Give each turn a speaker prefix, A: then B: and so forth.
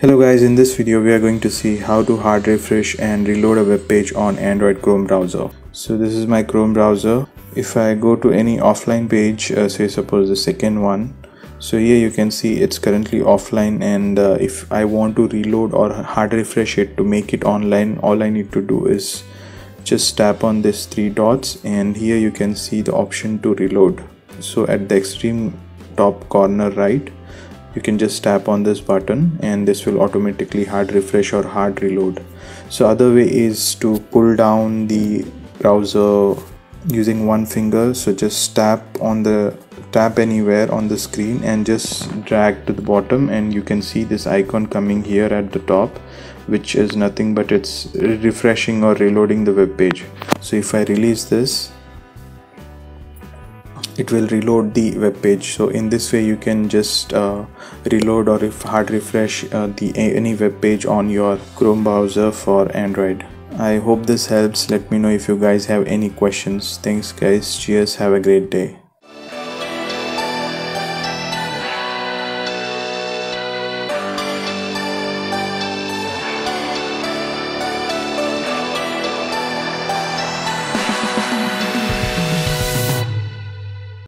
A: Hello guys, in this video we are going to see how to hard refresh and reload a web page on Android Chrome browser. So this is my Chrome browser. If I go to any offline page, uh, say suppose the second one, so here you can see it's currently offline and uh, if I want to reload or hard refresh it to make it online, all I need to do is just tap on this three dots and here you can see the option to reload. So at the extreme top corner right, you can just tap on this button and this will automatically hard refresh or hard reload. So other way is to pull down the browser using one finger. So just tap on the tap anywhere on the screen and just drag to the bottom and you can see this icon coming here at the top which is nothing but it's refreshing or reloading the web page. So if i release this it will reload the web page. So in this way you can just uh, reload or if hard refresh uh, the any web page on your chrome browser for android. I hope this helps. Let me know if you guys have any questions. Thanks guys. Cheers. Have a great day